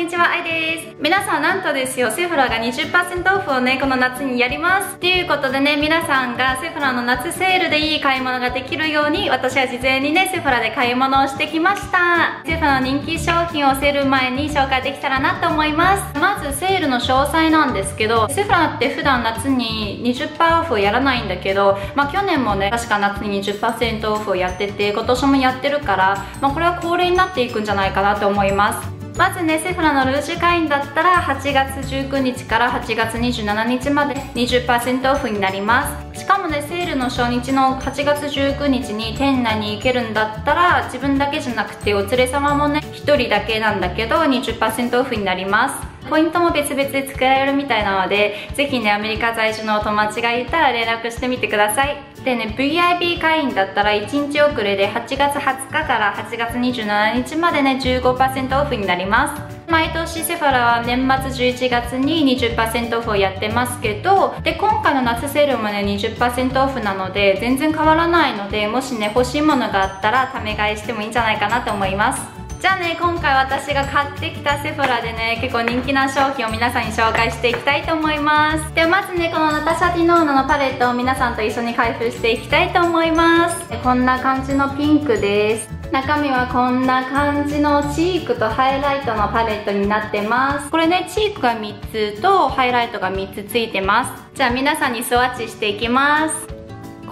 にちは、あいです。皆さん、なんとですよ、セフラが20%オフをね、この夏にやります。ということでね、皆さんがセフラの夏セールでいい買い物ができるように、私は事前にね、セフラで買い物をしてきました。セフラの人気商品をセール前に紹介できたらなと思います。まず、セールの詳細なんですけど、セフラって普段夏に20%オフをやらないんだけど、まあ去年もね、確か夏に20%オフをやってて、今年もやってるから、まあこれは恒例になっていくんじゃないかなと思います。まずねセフラのルージュ会員だったら8月19日から8月27日まで20%オフになります。しかもねセールの初日の8月19日に店内に行けるんだったら自分だけじゃなくてお連れ様もね1人だけなんだけど20%オフになります。ポイントも別々で作られるみたいなのでぜひねアメリカ在住のお友達がいたら連絡してみてください。でね VIB 会員だったら1日遅れで8月20日から8月27日までね15%オフになります。毎年セファラは年末11月に20%オフをやってますけどで今回の夏セールもね20%オフなので全然変わらないのでもしね欲しいものがあったらため買いしてもいいんじゃないかなと思います。じゃあね今回私が買ってきたセフォラでね結構人気な商品を皆さんに紹介していきたいと思います。ではまずねこのナタシャ・ディノーナのパレットを皆さんと一緒に開封していきたいと思います。こんな感じのピンクです。中身はこんな感じのチークとハイライトのパレットになってます。これねチークが3つとハイライトが3つついてます。じゃあ皆さんにスワッチしていきます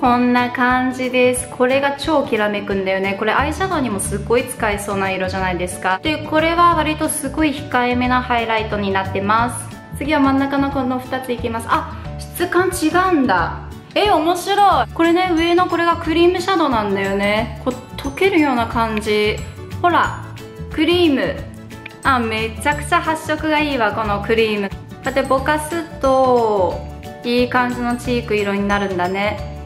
こんな感じです。これが超きらめくんだよね。これアイシャドウにもすっごい使えそうな色じゃないですか。でこれは割とすごい控えめなハイライトになってます。次は真ん中のこの2ついきます。あ質感違うんだ。え面白い。これね上のこれがクリームシャドウなんだよね。こう溶けるような感じ。ほらクリーム。あめちゃくちゃ発色がいいわこのクリーム。こうやってぼかすといい感じのチーク色になるんだね。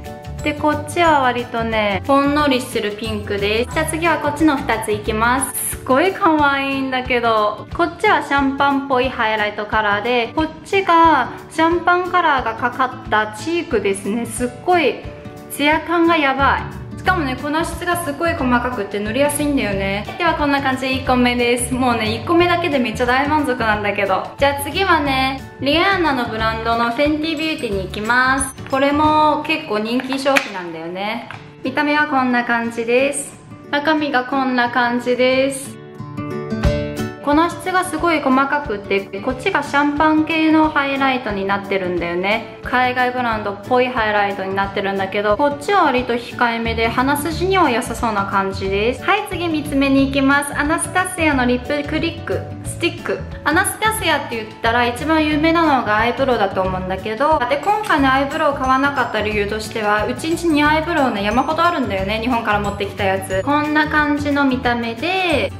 でこっちは割とねほんのりするピンクです。じゃあ次はこっちの2ついきます。すごい可愛いんだけどこっちはシャンパンっぽいハイライトカラーでこっちがシャンパンカラーがかかったチークですね。すっごいツヤ感がやばい。しかもね粉質がすごい細かくて塗りやすいんだよね。ではこんな感じで1個目です。もうね1個目だけでめっちゃ大満足なんだけど。じゃあ次はねリアーナのブランドの Fenty Beauty に行きます。これも結構人気商品なんだよね。見た目はこんな感じです。中身がこんな感じです粉質がすごい細かくてこっちがシャンパン系のハイライトになってるんだよね。海外ブランドっぽいハイライトになってるんだけどこっちは割と控えめで鼻筋には良さそうな感じです。はい次3つ目に行きます。アナスタシアのリップクリックスティック。アナスタシアって言ったら一番有名なのがアイブロウだと思うんだけどで今回のアイブロウ買わなかった理由としてはうちんちにアイブロウね山ほどあるんだよね日本から持ってきたやつ。こんな感じの見た目で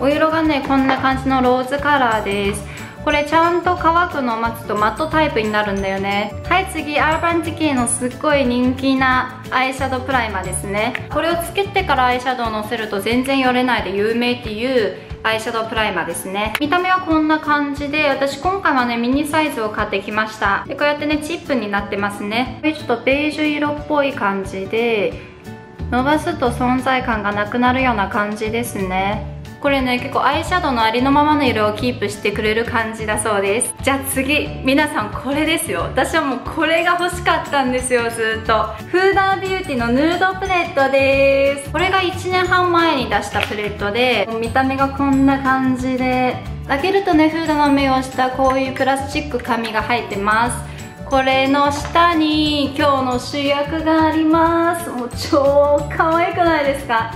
お色がねこんな感じのローズカラーです。これちゃんと乾くのを待つとマットタイプになるんだよね。はい次 Urban Decay のすっごい人気なアイシャドウプライマーですね。これをつけてからアイシャドウをのせると全然よれないで有名っていうアイシャドウプライマーですね。見た目はこんな感じで私今回はねミニサイズを買ってきました。でこうやってねチップになってますね。これちょっとベージュ色っぽい感じで伸ばすと存在感がなくなるような感じですね。これね結構アイシャドウのありのままの色をキープしてくれる感じだそうです。じゃあ次皆さんこれですよ。私はもうこれが欲しかったんですよずっと。 Huda Beautyのヌードパレットです。これが1年半前に出したパレットで見た目がこんな感じで。開けるとね HUDA の目をしたこういうプラスチック紙が入ってます。これの下に今日の主役があります。もう超可愛くないですか？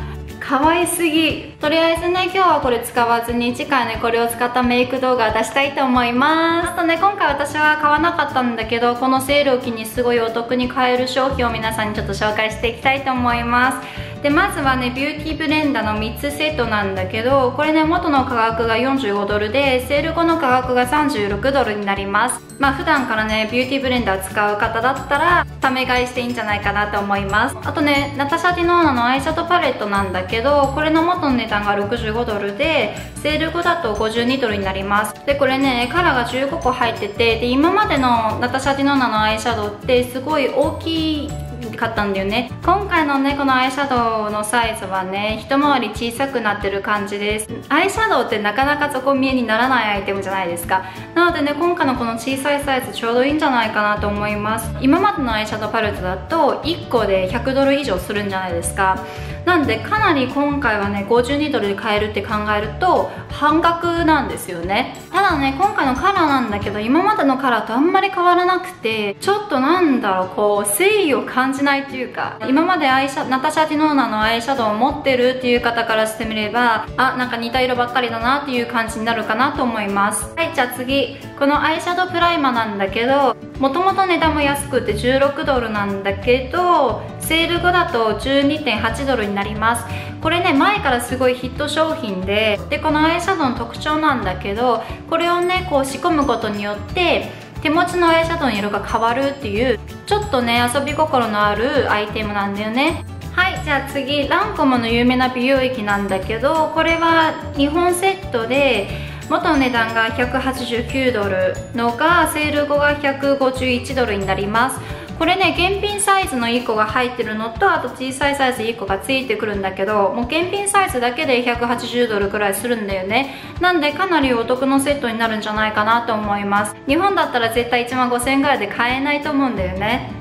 可愛すぎ。とりあえずね今日はこれ使わずに次回ねこれを使ったメイク動画出したいと思います。あとね今回私は買わなかったんだけどこのセールを機にすごいお得に買える商品を皆さんにちょっと紹介していきたいと思います。でまずはね Beautyblender の3つセットなんだけどこれね元の価格が45ドルでセール後の価格が36ドルになります。まあ普段からね Beautyblender 使う方だったらため買いしていいんじゃないかなと思います。あとね Natasha Denona のアイシャドウパレットなんだけどこれの元の値段が65ドルでセール後だと52ドルになります。でこれねカラーが15個入っててで今までのナタシャ・ディノーナのアイシャドウってすごい大きい買ったんだよね。今回のねこのアイシャドウのサイズはね一回り小さくなってる感じです。アイシャドウってなかなか底見えにならないアイテムじゃないですか。なのでね今回のこの小さいサイズちょうどいいんじゃないかなと思います。今までのアイシャドウパレットだと1個で100ドル以上するんじゃないですか。なんでかなり今回はね52ドルで買えるって考えると半額なんですよね。ただね今回のカラーなんだけど今までのカラーとあんまり変わらなくてちょっとなんだろうこう誠意を感感じないというか今までアイシャナタシャ・ティノーナのアイシャドウを持ってるっていう方からしてみればあなんか似た色ばっかりだなっていう感じになるかなと思います。はいじゃあ次。このアイシャドウプライマーなんだけどもともと値段も安くて16ドルなんだけどセール後だと12.8ドルになります。これね前からすごいヒット商品ででこのアイシャドウの特徴なんだけどこれをねこう仕込むことによって手持ちのアイシャドウの色が変わるっていうちょっとね遊び心のあるアイテムなんだよね。はいじゃあ次ランコムの有名な美容液なんだけどこれは2本セットで元の値段が189ドルのがセール後が151ドルになります。これね現品サイズの1個が入ってるのとあと小さいサイズ1個がついてくるんだけどもう現品サイズだけで180ドルくらいするんだよね。なんでかなりお得のセットになるんじゃないかなと思います。日本だったら絶対1万5000円ぐらいで買えないと思うんだよね。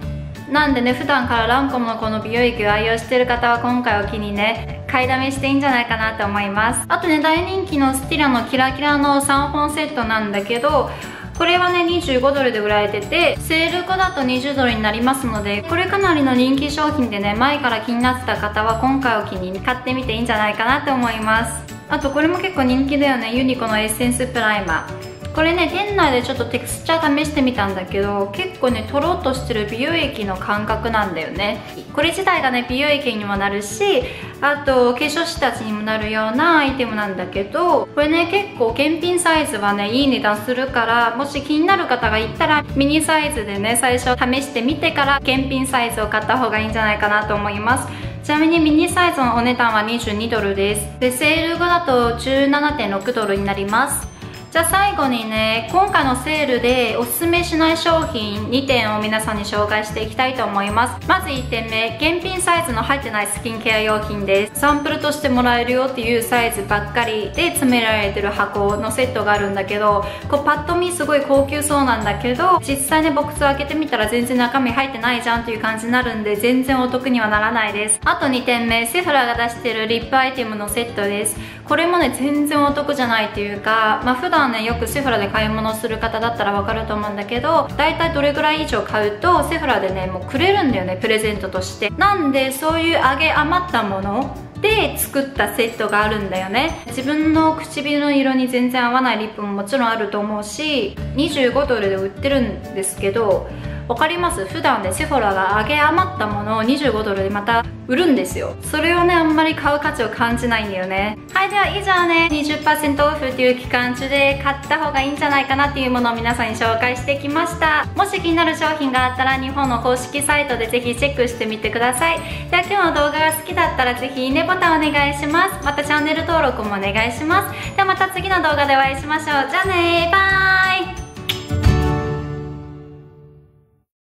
なんでね普段から Lancôme のこの美容液を愛用してる方は今回を機にね買いだめしていいんじゃないかなと思います。あとね大人気の Stila のキラキラの3本セットなんだけどこれはね25ドルで売られててセール後だと20ドルになりますのでこれかなりの人気商品でね前から気になってた方は今回を機に買ってみていいんじゃないかなと思います。あとこれも結構人気だよね。 Unicorn Essence プライマー。これね店内でちょっとテクスチャー試してみたんだけど結構ねとろっとしてる美容液の感覚なんだよね。これ自体がね美容液にもなるしあと化粧師たちにもなるようなアイテムなんだけどこれね結構検品サイズはねいい値段するからもし気になる方がいたらミニサイズでね最初試してみてから検品サイズを買った方がいいんじゃないかなと思います。ちなみにミニサイズのお値段は22ドルです。でセール後だと17.6ドルになります。じゃあ最後にね今回のセールでおすすめしない商品2点を皆さんに紹介していきたいと思います。まず1点目現品サイズの入ってないスキンケア用品です。サンプルとしてもらえるよっていうサイズばっかりで詰められてる箱のセットがあるんだけどこうパッと見すごい高級そうなんだけど実際ねボックスを開けてみたら全然中身入ってないじゃんっていう感じになるんで全然お得にはならないです。あと2点目セフラが出してるリップアイテムのセットです。これもね全然お得じゃないっていうかまあ普段ねよくセフラで買い物する方だったらわかると思うんだけど大体どれぐらい以上買うとセフラでねもうくれるんだよねプレゼントとして。なんでそういう揚げ余ったもので作ったセットがあるんだよね。自分の唇の色に全然合わないリップももちろんあると思うし25ドルで売ってるんですけど分かります？普段ねセフォラが揚げ余ったものを25ドルでまた売るんですよ。それをねあんまり買う価値を感じないんだよね。はいでは以上ね20%オフっていう期間中で買った方がいいんじゃないかなっていうものを皆さんに紹介してきました。もし気になる商品があったら日本の公式サイトでぜひチェックしてみてください。では今日の動画が好きだったらぜひいいねボタンお願いします。またチャンネル登録もお願いします。ではまた次の動画でお会いしましょう。じゃあねバイ。